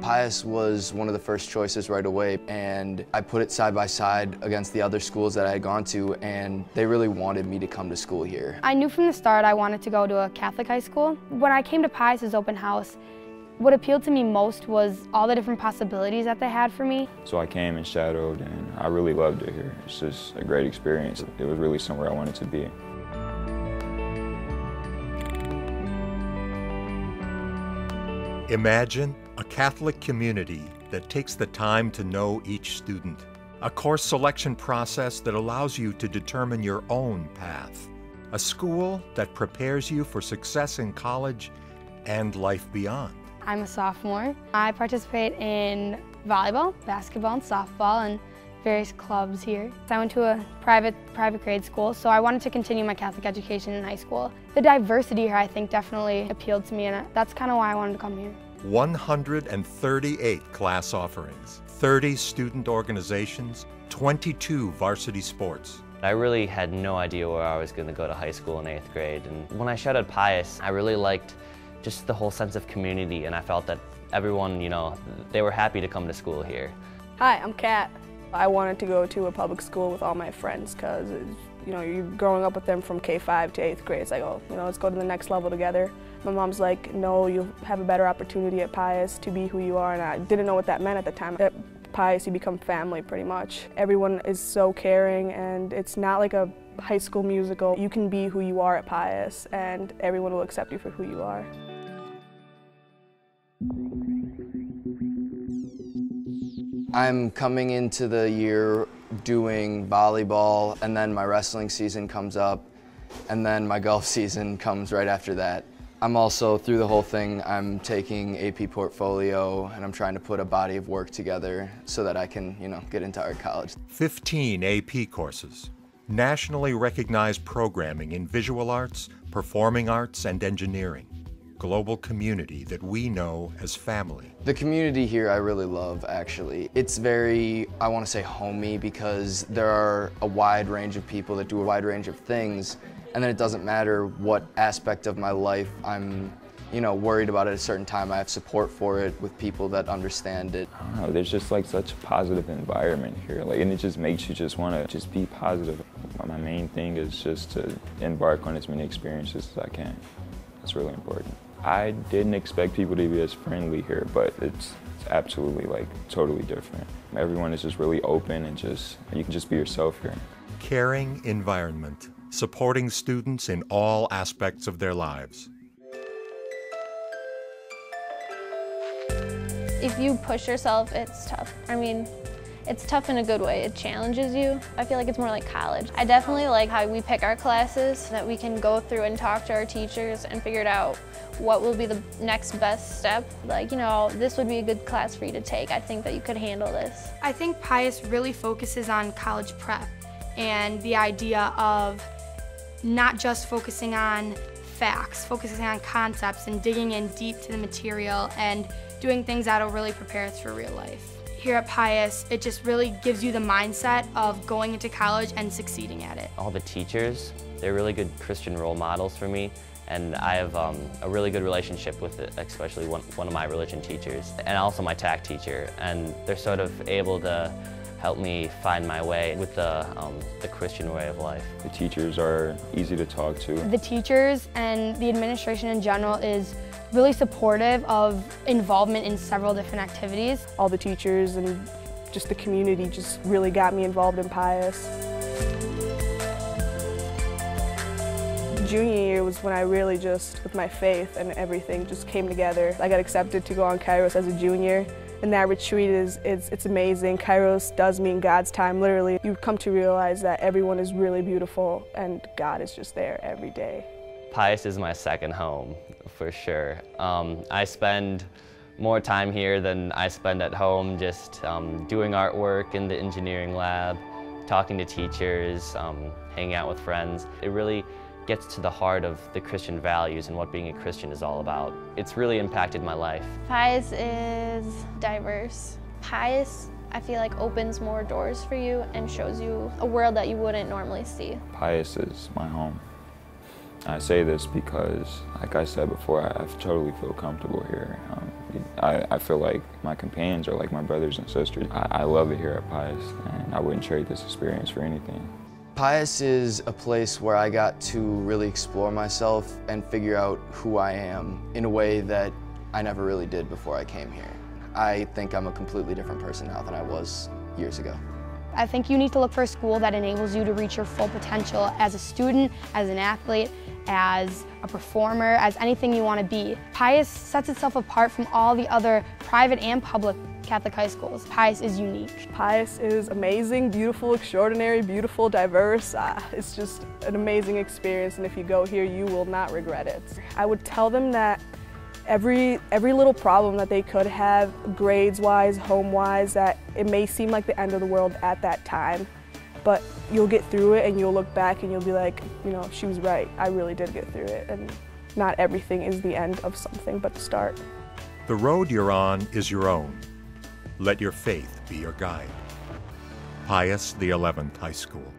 Pius was one of the first choices right away, and I put it side by side against the other schools that I had gone to, and they really wanted me to come to school here. I knew from the start I wanted to go to a Catholic high school. When I came to Pius's open house, what appealed to me most was all the different possibilities that they had for me. So I came and shadowed, and I really loved it here. It's just a great experience. It was really somewhere I wanted to be. Imagine a Catholic community that takes the time to know each student. A course selection process that allows you to determine your own path. A school that prepares you for success in college and life beyond. I'm a sophomore. I participate in volleyball, basketball, and softball, and various clubs here. I went to a private private grade school, so I wanted to continue my Catholic education in high school. The diversity here, I think, definitely appealed to me, and that's kind of why I wanted to come here. 138 class offerings, 30 student organizations, 22 varsity sports. I really had no idea where I was going to go to high school in eighth grade. And when I shadowed Pius, I really liked just the whole sense of community, and I felt that everyone, you know, they were happy to come to school here. Hi, I'm Kat. I wanted to go to a public school with all my friends because, you know, you're growing up with them from K-5 to 8th grade. It's like, oh, you know, let's go to the next level together. My mom's like, no, you have a better opportunity at Pius to be who you are, and I didn't know what that meant at the time. At Pius, you become family pretty much. Everyone is so caring, and it's not like a high school musical. You can be who you are at Pius, and everyone will accept you for who you are. I'm coming into the year doing volleyball, and then my wrestling season comes up, and then my golf season comes right after that. I'm also, through the whole thing, I'm taking AP Portfolio and I'm trying to put a body of work together so that I can, you know, get into art college. 15 AP courses, nationally recognized programming in visual arts, performing arts, and engineering global community that we know as family. The community here I really love, actually. It's very, I want to say homey because there are a wide range of people that do a wide range of things, and then it doesn't matter what aspect of my life I'm you know, worried about at a certain time. I have support for it with people that understand it. Know, there's just like such a positive environment here. Like, and it just makes you just want to just be positive. My main thing is just to embark on as many experiences as I can. That's really important. I didn't expect people to be as friendly here, but it's, it's absolutely like totally different. Everyone is just really open and just, you can just be yourself here. Caring environment, supporting students in all aspects of their lives. If you push yourself, it's tough. I mean, it's tough in a good way. It challenges you. I feel like it's more like college. I definitely like how we pick our classes, that we can go through and talk to our teachers and figure out what will be the next best step. Like, you know, this would be a good class for you to take. I think that you could handle this. I think Pius really focuses on college prep and the idea of not just focusing on facts, focusing on concepts and digging in deep to the material and doing things that'll really prepare us for real life. Here at Pius, it just really gives you the mindset of going into college and succeeding at it. All the teachers, they're really good Christian role models for me and I have um, a really good relationship with it, especially one, one of my religion teachers and also my TAC teacher and they're sort of able to help me find my way with the, um, the Christian way of life. The teachers are easy to talk to. The teachers and the administration in general is really supportive of involvement in several different activities. All the teachers and just the community just really got me involved in Pius. Junior year was when I really just, with my faith and everything, just came together. I got accepted to go on Kairos as a junior and that retreat is it's, it's amazing. Kairos does mean God's time, literally. You come to realize that everyone is really beautiful and God is just there every day. Pius is my second home, for sure. Um, I spend more time here than I spend at home just um, doing artwork in the engineering lab, talking to teachers, um, hanging out with friends. It really gets to the heart of the Christian values and what being a Christian is all about. It's really impacted my life. Pius is diverse. Pius, I feel like opens more doors for you and shows you a world that you wouldn't normally see. Pius is my home. I say this because, like I said before, I, I totally feel comfortable here. Um, I, I, feel like my companions are like my brothers and sisters. I, I love it here at Pius, and I wouldn't trade this experience for anything. Pius is a place where I got to really explore myself and figure out who I am in a way that I never really did before I came here. I think I'm a completely different person now than I was years ago. I think you need to look for a school that enables you to reach your full potential as a student, as an athlete, as a performer, as anything you want to be. Pius sets itself apart from all the other private and public Catholic high schools. Pius is unique. Pius is amazing, beautiful, extraordinary, beautiful, diverse. Uh, it's just an amazing experience and if you go here you will not regret it. I would tell them that every, every little problem that they could have, grades-wise, home-wise, that it may seem like the end of the world at that time, but you'll get through it and you'll look back and you'll be like, you know, she was right. I really did get through it. And not everything is the end of something, but the start. The road you're on is your own. Let your faith be your guide. Pius the 11th High School.